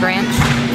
branch.